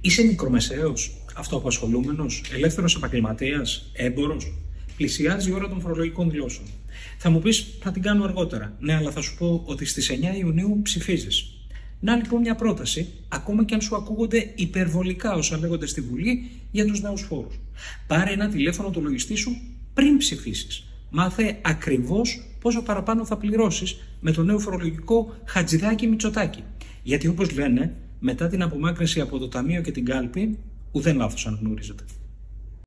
Είσαι μικρομεσαίος, αυτοαπασχολούμενος, ελεύθερος επαγγελματίας, έμπορος. Πλησιάζεις η ώρα των φορολογικών δηλώσεων. Θα μου πεις, θα την κάνω αργότερα. Ναι, αλλά θα σου πω ότι στις 9 Ιουνίου ψηφίζεις. Να λοιπόν μια πρόταση, ακόμα και αν σου ακούγονται υπερβολικά όσα λέγονται στη Βουλή για τους νέους φόρους. Πάρε ένα τηλέφωνο του λογιστή σου πριν ψηφίσεις. Μάθε ακριβώς πόσο παραπάνω θα πληρώσεις με το νέο φορολογικό χατζηδάκι Μητσοτάκι. Γιατί όπως λένε, μετά την απομάκρυνση από το Ταμείο και την Κάλπη, ουδέν λάθος αν γνωρίζετε.